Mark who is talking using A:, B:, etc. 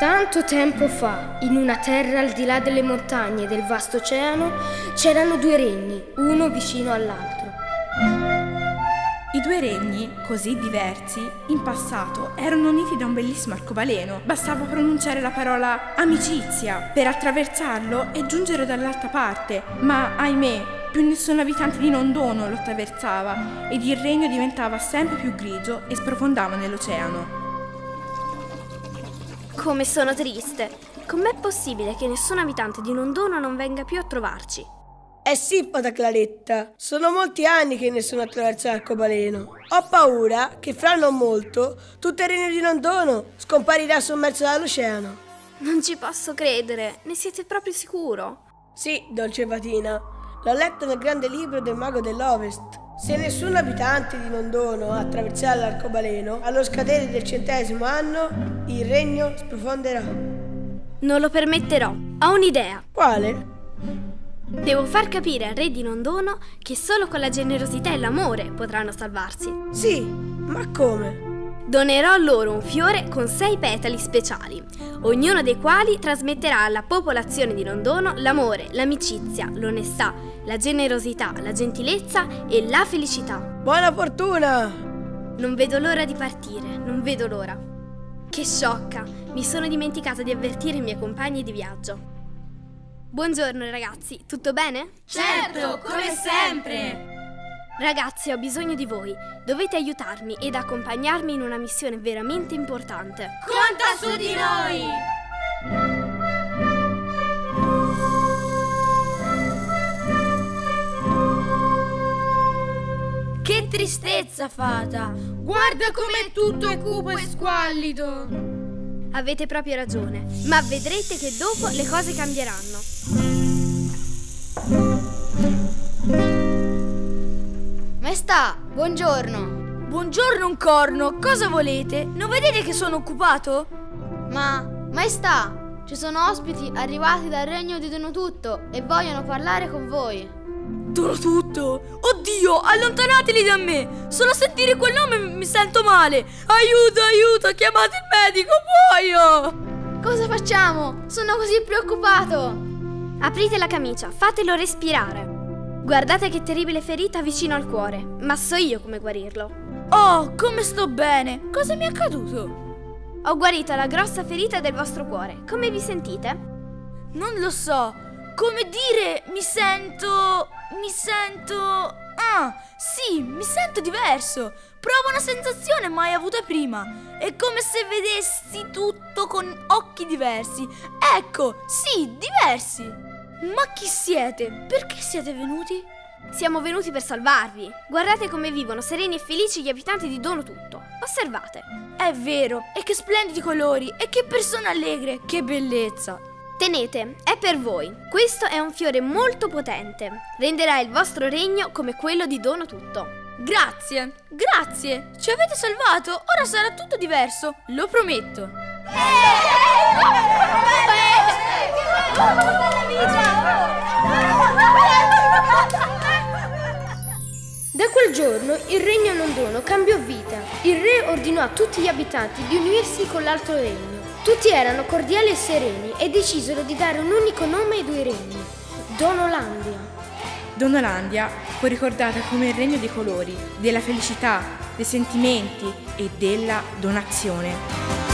A: Tanto tempo fa, in una terra al di là delle montagne e del vasto oceano, c'erano due regni, uno vicino all'altro.
B: I due regni, così diversi, in passato erano uniti da un bellissimo arcobaleno. Bastava pronunciare la parola amicizia per attraversarlo e giungere dall'altra parte. Ma, ahimè, più nessun abitante di Nondono lo attraversava ed il regno diventava sempre più grigio e sprofondava nell'oceano.
C: Come sono triste! Com'è possibile che nessun abitante di Nondono non venga più a trovarci?
D: Eh sì, fata Claretta, sono molti anni che nessuno attraversa l'arcobaleno. Ho paura che fra non molto tutto il regno di Nondono scomparirà sommerso dall'oceano.
C: Non ci posso credere, ne siete proprio sicuro?
D: Sì, dolce Fatina, l'ho letto nel grande libro del mago dell'Ovest. Se nessun abitante di Nondono attraverserà l'arcobaleno, allo scadere del centesimo anno, il regno sprofonderà.
C: Non lo permetterò. Ho un'idea.
D: Quale?
C: Devo far capire al re di Nondono che solo con la generosità e l'amore potranno salvarsi.
D: Sì, ma come?
C: Donerò loro un fiore con sei petali speciali, ognuno dei quali trasmetterà alla popolazione di Nondono l'amore, l'amicizia, l'onestà, la generosità, la gentilezza e la felicità.
D: Buona fortuna!
C: Non vedo l'ora di partire, non vedo l'ora. Che sciocca! Mi sono dimenticata di avvertire i miei compagni di viaggio. Buongiorno ragazzi, tutto bene?
E: Certo, come sempre!
C: Ragazzi, ho bisogno di voi. Dovete aiutarmi ed accompagnarmi in una missione veramente importante.
E: Conta su di noi!
F: Che tristezza, fata!
E: Guarda com'è tutto cupo e squallido!
C: Avete proprio ragione, ma vedrete che dopo le cose cambieranno.
F: Maestà, buongiorno.
G: Buongiorno un corno, cosa volete? Non vedete che sono occupato?
F: Ma, maestà, ci sono ospiti arrivati dal regno di Dono Tutto e vogliono parlare con voi.
G: Dono tutto! Oddio, allontanateli da me! Solo a sentire quel nome mi sento male! Aiuto, aiuto, chiamate il medico, muoio!
F: Cosa facciamo? Sono così preoccupato!
C: Aprite la camicia, fatelo respirare. Guardate che terribile ferita vicino al cuore, ma so io come guarirlo.
G: Oh, come sto bene! Cosa mi è accaduto?
C: Ho guarito la grossa ferita del vostro cuore. Come vi sentite?
G: Non lo so. Come dire, mi sento... mi sento... Ah, sì, mi sento diverso. Provo una sensazione mai avuta prima. È come se vedessi tutto con occhi diversi. Ecco, sì, diversi. Ma chi siete? Perché siete venuti?
C: Siamo venuti per salvarvi. Guardate come vivono sereni e felici gli abitanti di Dono Tutto. Osservate.
G: È vero, e che splendidi colori, e che persone allegre, che bellezza.
C: Tenete, è per voi. Questo è un fiore molto potente. Renderà il vostro regno come quello di Dono Tutto.
G: Grazie, grazie. Ci avete salvato. Ora sarà tutto diverso, lo prometto.
A: Da quel giorno il regno Nondono cambiò vita. Il re ordinò a tutti gli abitanti di unirsi con l'altro regno. Tutti erano cordiali e sereni e decisero di dare un unico nome ai due regni, Donolandia.
B: Donolandia fu ricordata come il regno dei colori, della felicità, dei sentimenti e della donazione.